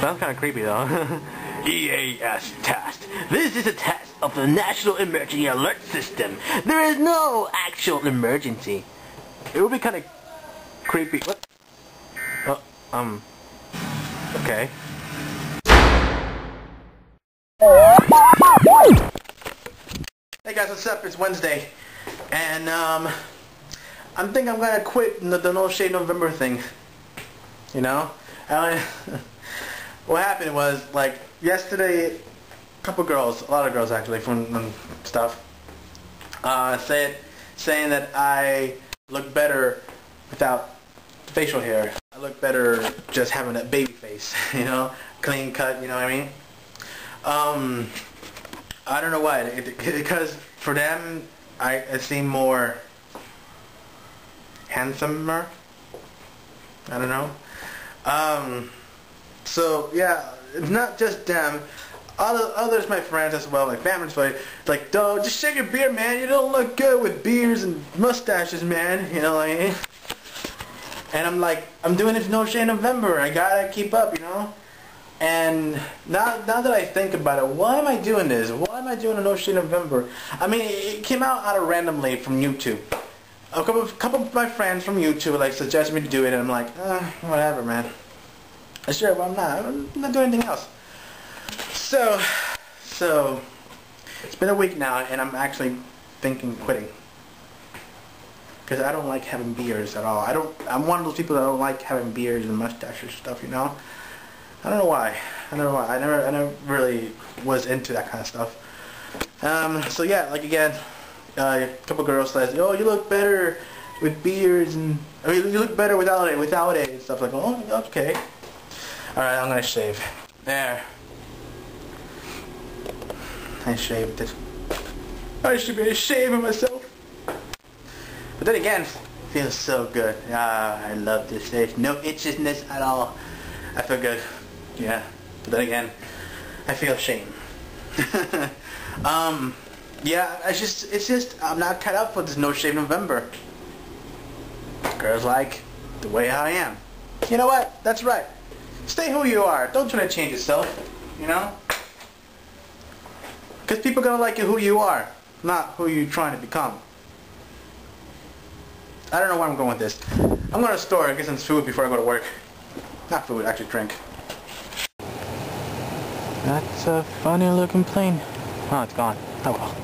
Sounds kind of creepy though. EAS test. This is a test of the National Emergency Alert System. There is no actual emergency. It would be kind of creepy. What? Oh, um. Okay. Hey guys, what's up? It's Wednesday, and um, I'm thinking I'm gonna quit the, the No Shave November thing. You know, I, what happened was like yesterday, a couple girls, a lot of girls actually from, stuff, uh, said saying that I look better without facial hair. I look better just having a baby face, you know, clean cut. You know what I mean? Um, I don't know why. It, because for them, I, I seem more handsomer. I don't know. Um, so yeah, it's not just them. Other, others, my friends as well, like family, like, like, dog, just shave your beard, man. You don't look good with beards and mustaches, man. You know, like, and I'm like, I'm doing this No Shave November. I gotta keep up, you know. And now, now that I think about it, why am I doing this? Why am I doing a No Shave November? I mean, it came out out of randomly from YouTube. A couple, of, couple of my friends from YouTube like suggested me to do it, and I'm like, eh, whatever, man. Sure, but I'm not. I'm not doing anything else. So, so it's been a week now, and I'm actually thinking quitting because I don't like having beards at all. I don't. I'm one of those people that don't like having beards and mustaches and stuff. You know. I don't know why. I don't know why. I never. I never really was into that kind of stuff. Um. So yeah, like again, uh, a couple girls said, "Oh, you look better with beards and I mean, you look better without it, without it and stuff." Like, oh, okay. All right, I'm gonna shave. There. I shaved it. I should be shaving myself. But then again, feels so good. Ah, I love this shave. No itchiness at all. I feel good. Yeah. But then again, I feel shame. um, yeah, it's just, it's just, I'm not cut out for this No Shave November. Girls like the way I am. You know what? That's right. Stay who you are. Don't try to change yourself. You know? Because people are going to like you who you are, not who you're trying to become. I don't know where I'm going with this. I'm going to store and get some food before I go to work. Not food, actually drink. That's a funny looking plane. Oh, it's gone. Oh well.